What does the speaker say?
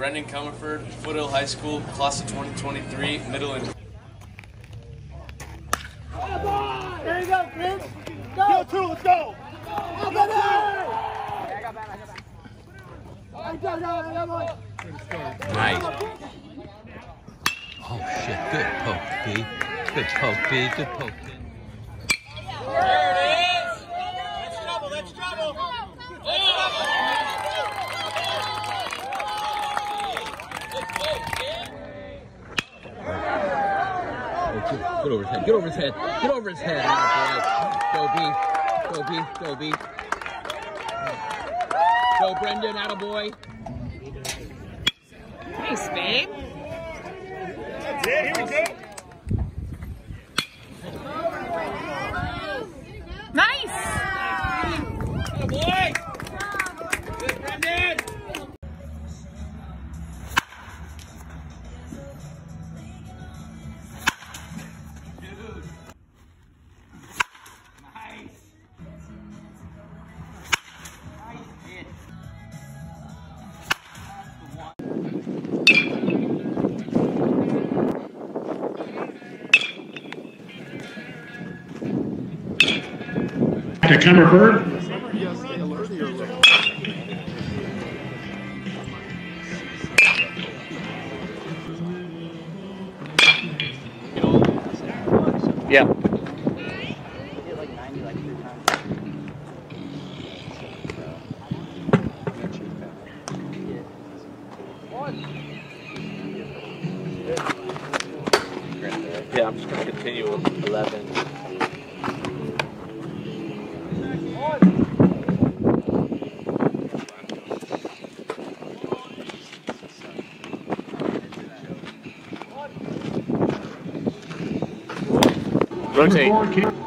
Brendan Comerford, Foothill High School, class of 2023, middle and There you go, Chris. Go. Go two, let's go. Go, go, go. Nice. Oh shit, good poke, B. Good poke, B. Good poke. There it is. That's trouble, that's trouble. That's trouble. Get over his head. Get over his head. Get over his head. Attaboy. Go B. Go B. Go B. Go Brendan. Attaboy. Nice, babe. That's it, here we go. To Comerford. yeah. Yeah, I'm just gonna continue with 11. Rotate.